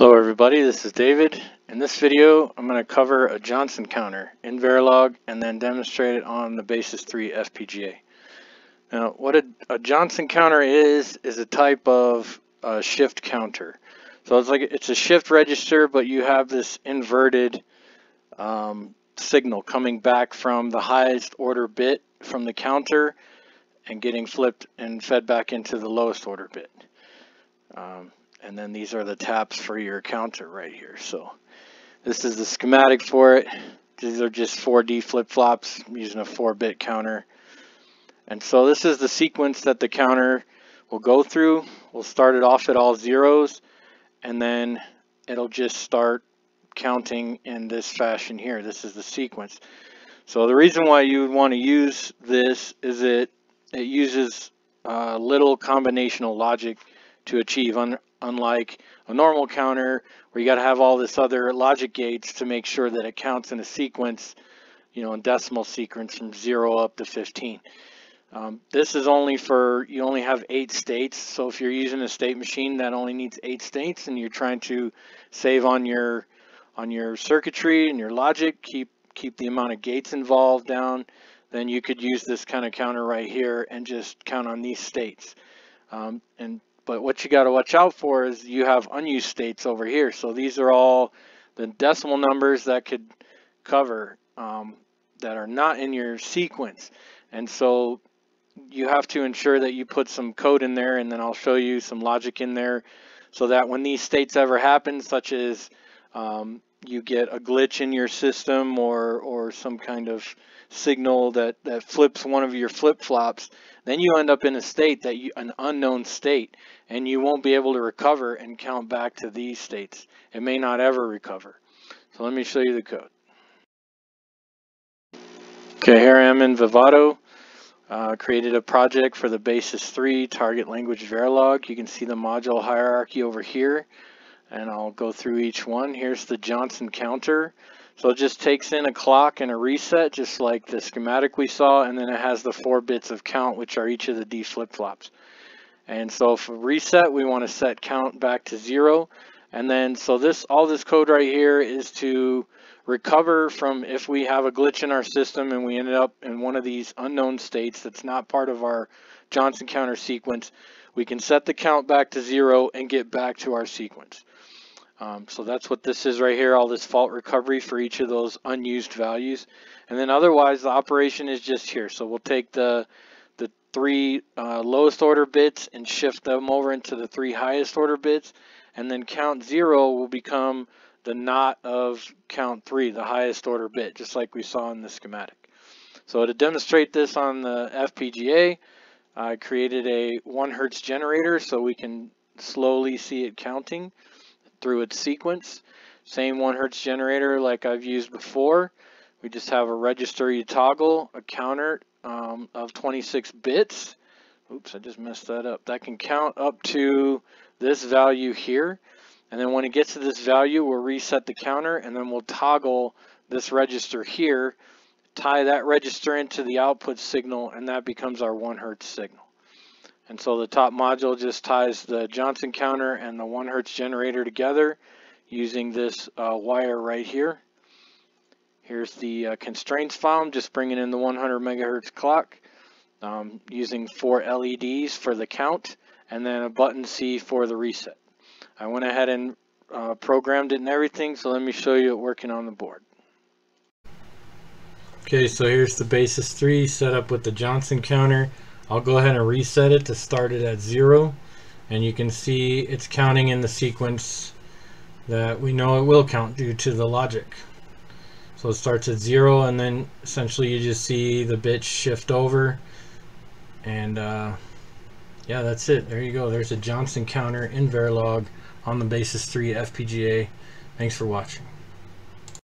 Hello everybody, this is David. In this video, I'm going to cover a Johnson counter in Verilog and then demonstrate it on the Basys 3 FPGA. Now, what a, a Johnson counter is, is a type of uh, shift counter. So it's like it's a shift register, but you have this inverted um, signal coming back from the highest order bit from the counter and getting flipped and fed back into the lowest order bit. Um, and then these are the taps for your counter right here. So this is the schematic for it. These are just 4D flip-flops using a 4-bit counter. And so this is the sequence that the counter will go through. We'll start it off at all zeros and then it'll just start counting in this fashion here. This is the sequence. So the reason why you would want to use this is it it uses uh, little combinational logic to achieve un unlike a normal counter where you got to have all this other logic gates to make sure that it counts in a sequence you know in decimal sequence from 0 up to 15 um, this is only for you only have eight states so if you're using a state machine that only needs eight states and you're trying to save on your on your circuitry and your logic keep keep the amount of gates involved down then you could use this kind of counter right here and just count on these states. Um, and but what you got to watch out for is you have unused states over here. So these are all the decimal numbers that could cover um, that are not in your sequence. And so you have to ensure that you put some code in there and then I'll show you some logic in there so that when these states ever happen, such as um, you get a glitch in your system or, or some kind of signal that, that flips one of your flip-flops, then you end up in a state that you, an unknown state, and you won't be able to recover and count back to these states. It may not ever recover. So let me show you the code. Okay, here I am in Vivado. Uh, created a project for the Basys 3 target language Verilog. You can see the module hierarchy over here and I'll go through each one. Here's the Johnson counter. So it just takes in a clock and a reset, just like the schematic we saw, and then it has the four bits of count, which are each of the D flip-flops. And so for reset, we want to set count back to zero. And then, so this, all this code right here is to recover from if we have a glitch in our system and we ended up in one of these unknown states that's not part of our Johnson counter sequence, we can set the count back to zero and get back to our sequence. Um, so that's what this is right here, all this fault recovery for each of those unused values. And then otherwise the operation is just here. So we'll take the, the three uh, lowest order bits and shift them over into the three highest order bits. And then count zero will become the not of count three, the highest order bit, just like we saw in the schematic. So to demonstrate this on the FPGA, I created a one hertz generator so we can slowly see it counting through its sequence. Same 1 hertz generator like I've used before. We just have a register you toggle, a counter um, of 26 bits. Oops, I just messed that up. That can count up to this value here. And then when it gets to this value, we'll reset the counter and then we'll toggle this register here, tie that register into the output signal, and that becomes our 1 hertz signal. And so the top module just ties the Johnson counter and the 1 hertz generator together using this uh, wire right here. Here's the uh, constraints file, I'm just bringing in the 100 megahertz clock um, using four LEDs for the count and then a button C for the reset. I went ahead and uh, programmed it and everything, so let me show you it working on the board. Okay, so here's the Basys 3 set up with the Johnson counter. I'll go ahead and reset it to start it at zero and you can see it's counting in the sequence that we know it will count due to the logic. So it starts at zero and then essentially you just see the bits shift over and uh, yeah that's it. There you go. There's a Johnson counter in Verilog on the Basys 3 FPGA thanks for watching